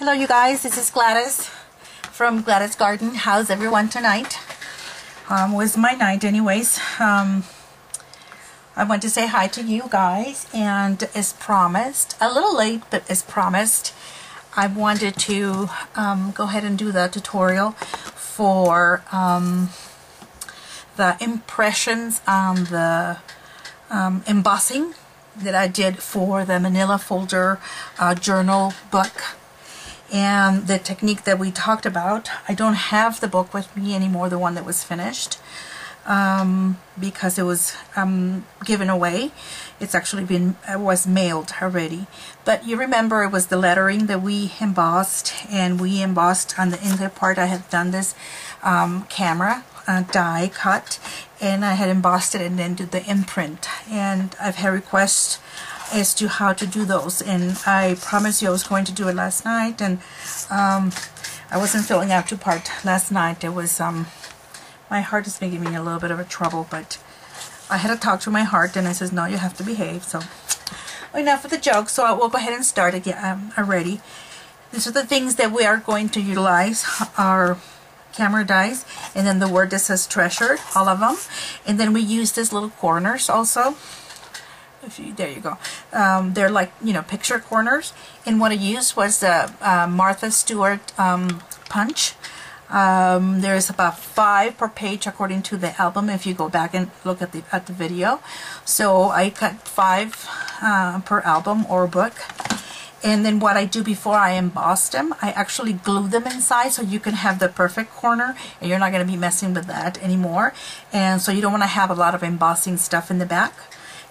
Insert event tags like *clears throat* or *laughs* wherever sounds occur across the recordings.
Hello you guys, this is Gladys from Gladys Garden. How's everyone tonight? Um, was my night anyways. Um, I want to say hi to you guys and as promised, a little late but as promised, I wanted to um, go ahead and do the tutorial for um, the impressions on the um, embossing that I did for the manila folder uh, journal book and the technique that we talked about. I don't have the book with me anymore, the one that was finished, um, because it was um, given away. It's actually been it was mailed already. But you remember it was the lettering that we embossed, and we embossed on the inside part. I had done this um, camera uh, die cut, and I had embossed it and then did the imprint. And I've had requests as to how to do those and I promised you I was going to do it last night and um, I wasn't feeling out to part last night. There was um, my heart is making me a little bit of a trouble but I had to talk to my heart and I says no you have to behave. So enough of the joke. So I will go ahead and start again um, already. These are the things that we are going to utilize our camera dies and then the word that says treasured all of them. And then we use these little corners also if you, there you go. Um, they're like, you know, picture corners. And what I used was the uh, Martha Stewart um, punch. Um, there's about five per page according to the album if you go back and look at the at the video. So I cut five uh, per album or book. And then what I do before I emboss them, I actually glue them inside so you can have the perfect corner and you're not going to be messing with that anymore. And so you don't want to have a lot of embossing stuff in the back.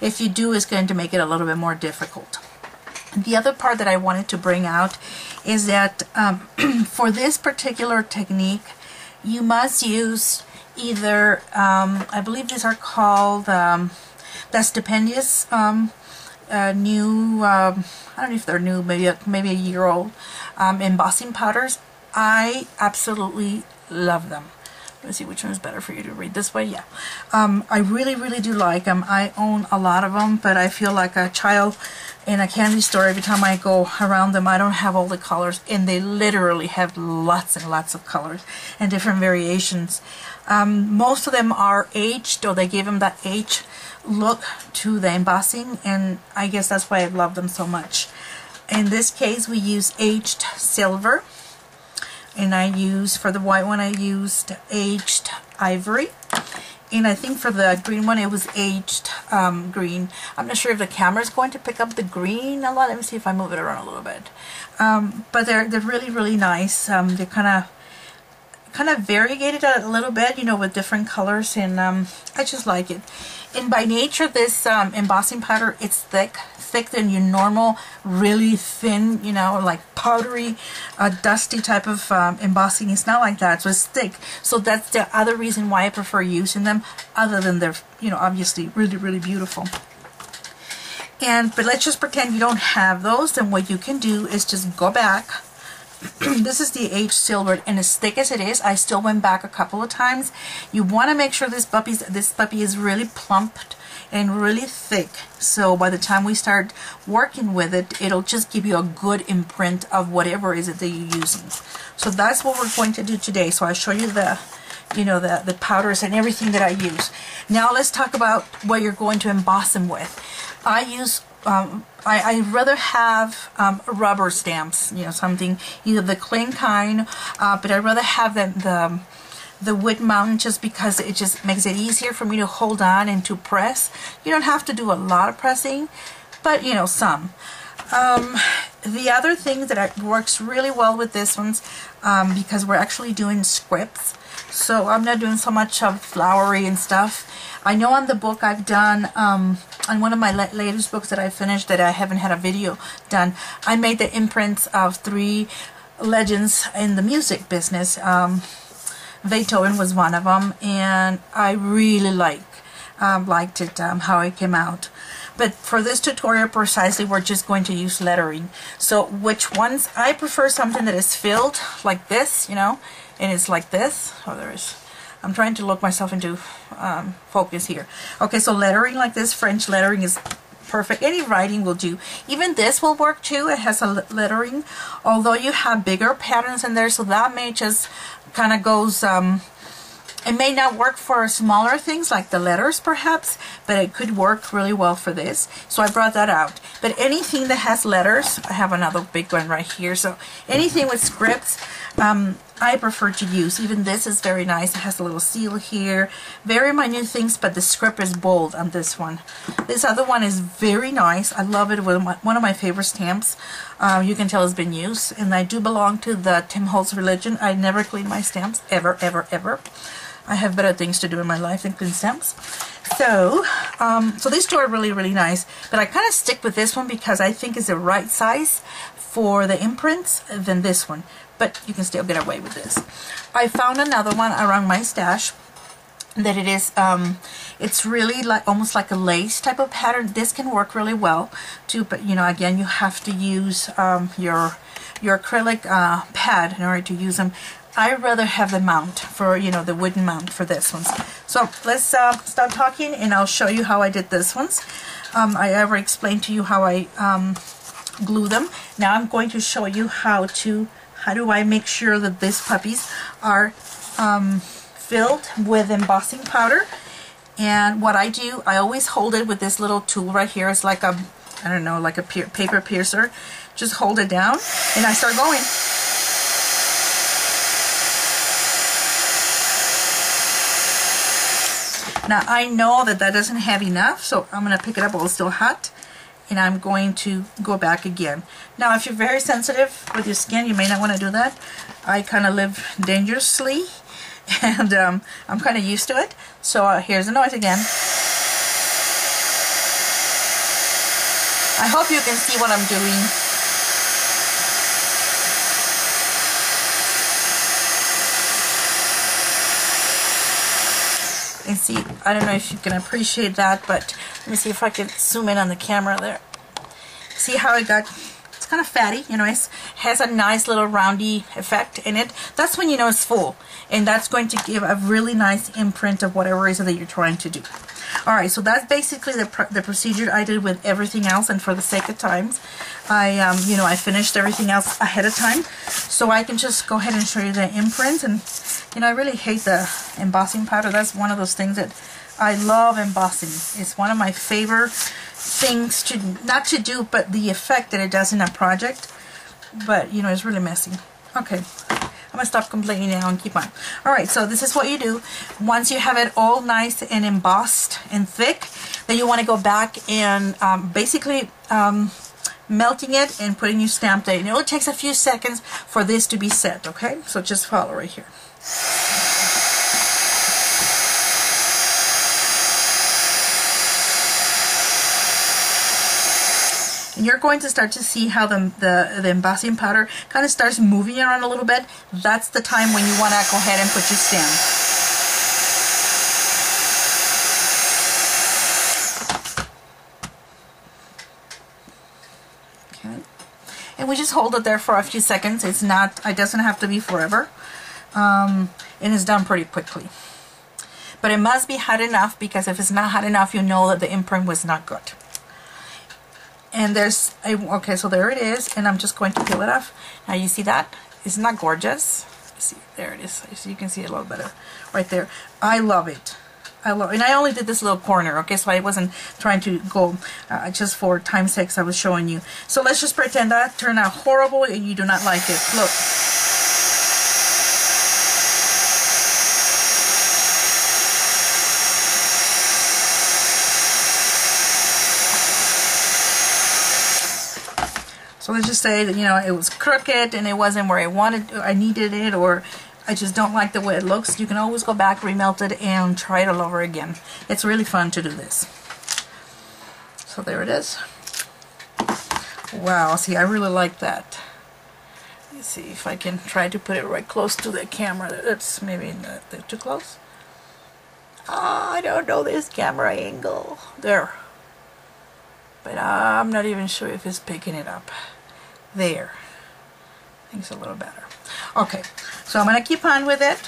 If you do, it's going to make it a little bit more difficult. The other part that I wanted to bring out is that um, *clears throat* for this particular technique, you must use either, um, I believe these are called um, the Stampendous um, uh, new, um, I don't know if they're new, maybe a, maybe a year old, um, embossing powders. I absolutely love them. Let's see which one is better for you to read this way. Yeah, um, I really, really do like them. I own a lot of them, but I feel like a child in a candy store every time I go around them. I don't have all the colors, and they literally have lots and lots of colors and different variations. Um, most of them are aged, or they give them that age look to the embossing, and I guess that's why I love them so much. In this case, we use aged silver and I used, for the white one, I used aged ivory. And I think for the green one, it was aged um, green. I'm not sure if the camera is going to pick up the green a lot. Let me see if I move it around a little bit. Um, but they're, they're really, really nice. Um, they're kind of kind of variegated a little bit, you know, with different colors, and um, I just like it. And by nature, this um, embossing powder, it's thick, thick than your normal, really thin, you know, like powdery, uh, dusty type of um, embossing. It's not like that, so it's thick. So that's the other reason why I prefer using them, other than they're, you know, obviously really, really beautiful. And, but let's just pretend you don't have those, then what you can do is just go back *clears throat* this is the aged silver and as thick as it is I still went back a couple of times. You want to make sure this puppy's this puppy is really plumped and really thick so by the time we start working with it it'll just give you a good imprint of whatever is it that you're using. So that's what we're going to do today. So I'll show you the you know the the powders and everything that I use. Now let's talk about what you're going to emboss them with. I use um, I, I'd rather have um, rubber stamps, you know, something, either the clean kind, uh, but I'd rather have the, the, the wood mount just because it just makes it easier for me to hold on and to press. You don't have to do a lot of pressing, but, you know, some. Um, the other thing that works really well with this one's um, because we're actually doing scripts, so I'm not doing so much of flowery and stuff. I know on the book I've done, um, on one of my latest books that I finished that I haven't had a video done, I made the imprints of three legends in the music business. Um, Beethoven was one of them, and I really like um, liked it, um, how it came out. But for this tutorial precisely, we're just going to use lettering. So which ones? I prefer something that is filled like this, you know, and it's like this. Oh, there is. I'm trying to look myself into um, focus here. Okay, so lettering like this, French lettering is perfect. Any writing will do. Even this will work too. It has a lettering, although you have bigger patterns in there, so that may just kind of goes, um, it may not work for smaller things like the letters perhaps, but it could work really well for this. So I brought that out. But anything that has letters, I have another big one right here. So anything with scripts, um, I prefer to use. Even this is very nice. It has a little seal here. Very minute things, but the script is bold on this one. This other one is very nice. I love it. One of my favorite stamps. Uh, you can tell it's been used. And I do belong to the Tim Holtz religion. I never clean my stamps. Ever, ever, ever. I have better things to do in my life than clean stamps. So, um, so these two are really, really nice. But I kind of stick with this one because I think it's the right size for the imprints than this one. But you can still get away with this. I found another one around my stash that it is um it's really like almost like a lace type of pattern this can work really well too but you know again you have to use um your your acrylic uh, pad in order to use them I'd rather have the mount for, you know, the wooden mount for this ones. So let's uh, start talking and I'll show you how I did this ones. Um, I ever explained to you how I um, glue them. Now I'm going to show you how to, how do I make sure that these puppies are um, filled with embossing powder. And what I do, I always hold it with this little tool right here. It's like a, I don't know, like a paper piercer. Just hold it down and I start going. Now I know that that doesn't have enough, so I'm to pick it up while it's still hot, and I'm going to go back again. Now if you're very sensitive with your skin, you may not want to do that. I kind of live dangerously, *laughs* and um, I'm kind of used to it. So uh, here's the noise again. I hope you can see what I'm doing. And see, I don't know if you can appreciate that, but let me see if I can zoom in on the camera there. See how it got, it's kind of fatty, you know, it has a nice little roundy effect in it. That's when you know it's full, and that's going to give a really nice imprint of whatever it is that you're trying to do. Alright, so that's basically the, pr the procedure I did with everything else, and for the sake of times, I, um, you know, I finished everything else ahead of time, so I can just go ahead and show you the imprint, and, you know, I really hate the embossing powder. That's one of those things that I love embossing. It's one of my favorite things to, not to do, but the effect that it does in a project, but, you know, it's really messy. Okay, I'm going to stop complaining now and keep on. Alright, so this is what you do. Once you have it all nice and embossed and thick, then you want to go back and um, basically um, melting it and putting your stamp date. And it only takes a few seconds for this to be set, okay? So just follow right here. You're going to start to see how the, the, the embossing powder kind of starts moving around a little bit. That's the time when you want to go ahead and put your stamp. Okay. And we just hold it there for a few seconds. It's not, it doesn't have to be forever. Um, and it's done pretty quickly. But it must be hot enough because if it's not hot enough, you know that the imprint was not good and there's a, okay so there it is and I'm just going to peel it off. Now you see that? Isn't that gorgeous? See there it is. So you can see it a little better right there. I love it. I love and I only did this little corner okay? So I wasn't trying to go uh, just for time's sake I was showing you. So let's just pretend that turned out horrible and you do not like it. Look So let's just say that, you know, it was crooked and it wasn't where I wanted, I needed it, or I just don't like the way it looks. You can always go back, remelt it, and try it all over again. It's really fun to do this. So there it is. Wow, see, I really like that. Let's see if I can try to put it right close to the camera. That's maybe not too close. Oh, I don't know this camera angle. There. But I'm not even sure if it's picking it up there. Things a little better. Okay, so I'm going to keep on with it.